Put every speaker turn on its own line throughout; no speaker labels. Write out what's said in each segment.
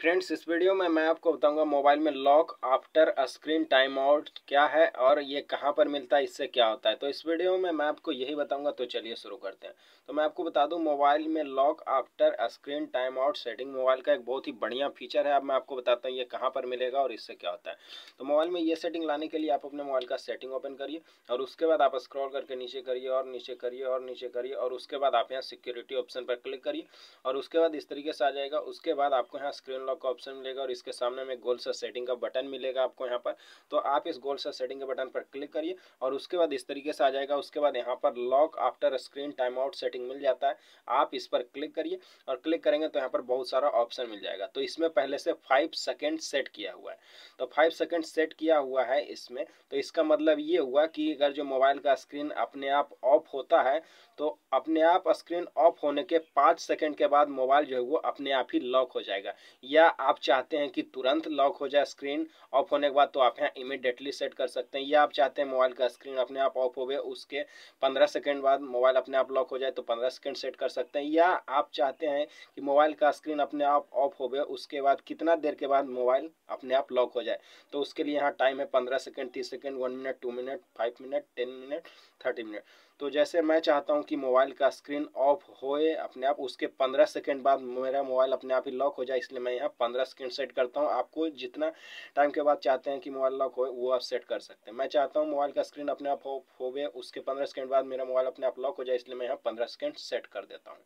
Friends, इस video में मैं आपको बताऊँगा मोबाइल में lock after screen time out क्या है और ये कहाँ पर मिलता है, इससे क्या होता है। तो इस वीडियो में मैं आपको यही बताऊँगा तो चलिए शुरू करते हैं। तो मैं आपको बता दूँ, मोबाइल में lock after screen time out setting mobile का एक बहुत ही बढ़िया फीचर है। अब मैं आपको बताता हूँ, ये कहाँ पर मिलेगा और इससे क्या होता है। तो मोबाइल में ये सेटिंग लाने के लिए आप अपने मोबाइल का सेटिंग ओपन करिए और उसके बाद आप स्क्रॉल करके नीचे करिए और नीचे करिए और नीचे करिए और उसके बाद आप यहाँ सिक्योरिटी ऑप्शन पर क्लिक करिए और उसके बाद इस तरीके से आ जाएगा। उसके बाद आपको यहाँ स्क्रीन लॉक का ऑप्शन मिलेगा और इसके सामने में गोल सा सेटिंग का बटन मिलेगा आपको यहाँ पर। तो आप इस गोल सा सेटिंग के बटन पर क्लिक करिए और उसके बाद इस तरीके से आ जाएगा। उसके बाद यहाँ पर lock after screen time out setting मिल जाता है। आप इस पर क्लिक करिए और क्लिक करेंगे तो यहाँ पर बहुत सारा ऑप्शन मिल जाएगा। तो इसमें पहले से फाइव सेकेंड सेट किया हुआ है। तो फाइव सेकेंड सेट किया हुआ है इसमें। तो इसका मतलब ये हुआ कि अगर जो मोबाइल का स्क्रीन अपने आप ऑफ़ होता है तो अपने आप स्क्रीन ऑफ़ होने के पाँच सेकेंड के बाद मोबाइल जो है वो अपने आप ही लॉक हो जाएगा। या आप चाहते हैं कि तुरंत लॉक हो जाए स्क्रीन ऑफ़ होने के बाद तो आप यहाँ इमिडिएटली सेट कर सकते हैं। या आप चाहते हैं मोबाइल का स्क्रीन अपने आप ऑफ़ हो गए, उसके पंद्रह सेकेंड बाद मोबाइल अपने आप लॉक हो जाए तो पंद्रह सेकेंड सेट कर सकते हैं। या आप चाहते हैं कि मोबाइल का स्क्रीन अपने आप ऑफ़ हो गए, उसके बाद कितना देर के बाद मोबाइल अपने आप लॉक हो जाए तो उसके लिए यहाँ टाइम है पंद्रह सेकेंड, तीस second one minute two minute five minute ten minute thirty minute तो जैसे मैं चाहता हूँ कि मोबाइल का स्क्रीन ऑफ़ होए अपने आप, उसके पंद्रह सेकेंड बाद मेरा मोबाइल अपने आप ही लॉक हो जाए, इसलिए मैं यहाँ पंद्रह सेकेंड सेट करता हूँ, आपको जितना टाइम के बाद चाहते हैं कि मोबाइल लॉक हो, वो आप सेट कर सकते हैं। मैं चाहता हूँ मोबाइल का स्क्रीन अपने आप हो गए उसके पंद्रह सेकेंड बाद मेरा मोबाइल अपने आप लॉक हो जाए, इसलिए मैं यहाँ पंद्रह सेकेंड सेट कर देता हूँ।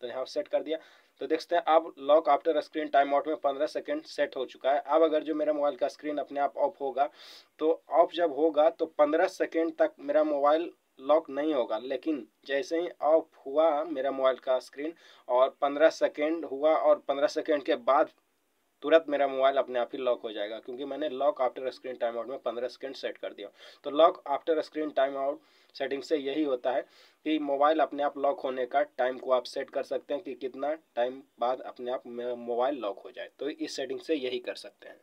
तो यहाँ सेट कर दिया। तो देखते हैं, अब lock after screen time out में पंद्रह सेकेंड सेट हो चुका है। अब अगर जो मेरा मोबाइल का स्क्रीन अपने आप ऑफ़ होगा तो ऑफ़ जब होगा तो पंद्रह सेकेंड तक मेरा मोबाइल लॉक नहीं होगा। लेकिन जैसे ही ऑफ़ हुआ मेरा मोबाइल का स्क्रीन और पंद्रह सेकेंड हुआ और पंद्रह सेकेंड के बाद तुरंत मेरा मोबाइल अपने आप ही लॉक हो जाएगा, क्योंकि मैंने lock after screen time out में पंद्रह सेकेंड सेट कर दिया। तो lock after screen time out setting से यही होता है कि मोबाइल अपने आप लॉक होने का टाइम को आप सेट कर सकते हैं कि कितना टाइम बाद अपने आप मोबाइल लॉक हो जाए। तो इस सेटिंग से यही कर सकते हैं।